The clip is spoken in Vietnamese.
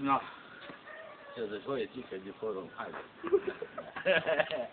no. 就是说，也去现你各种看。哈哈哈。